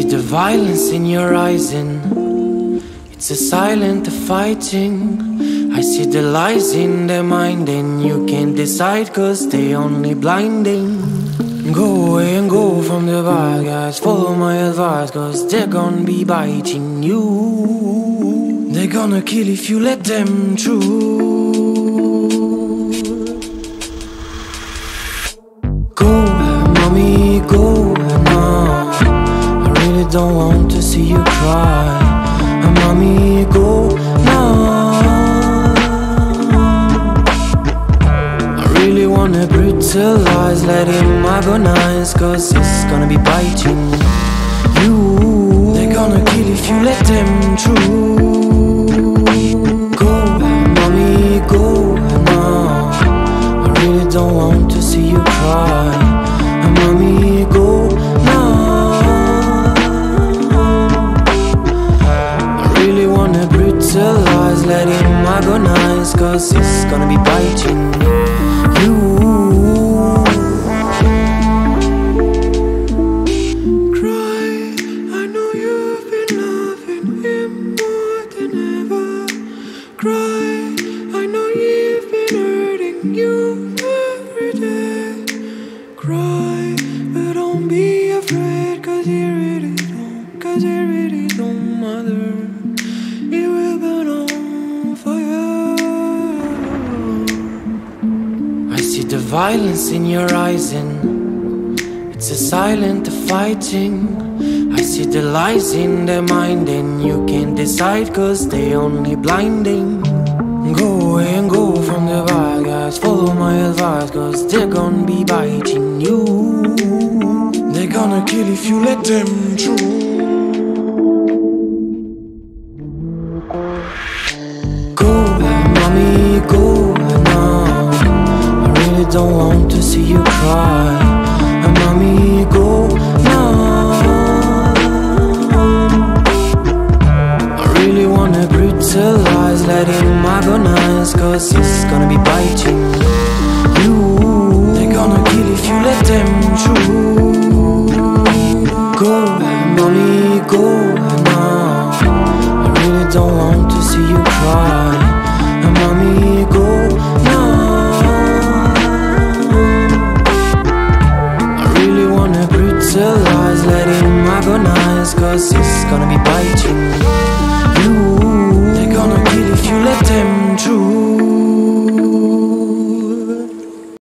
the violence in your eyes and it's a silent fighting. I see the lies in their mind and you can't decide cause they only blinding. Go away and go from the bad guys, follow my advice cause they're gonna be biting you. They're gonna kill if you let them through. See you cry. Uh, mommy, go. I really wanna brutalize, let him agonize, cause it's gonna be biting you. They're gonna kill if you let them through. Go, mommy, go now. I really don't want to see you cry. Uh, mommy, go agonize, cause it's gonna be biting you. Cry, I know you've been loving him more than ever. Cry, I know you've been hurting you every day. Cry, but don't be afraid, cause he really don't, cause he really don't violence in your eyes and it's a silent fighting. I see the lies in their mind and you can't decide cause they only blinding. Go away and go from the bad guys, follow my advice cause they're gonna be biting you. They're gonna kill if you let them through. Don't want to see you cry. Uh, mommy, go now. I really wanna brutalize, let him agonize, cause it's gonna be biting you. They're gonna kill if you let them through. Go, mommy, go let him agonize Cause he's gonna be biting you.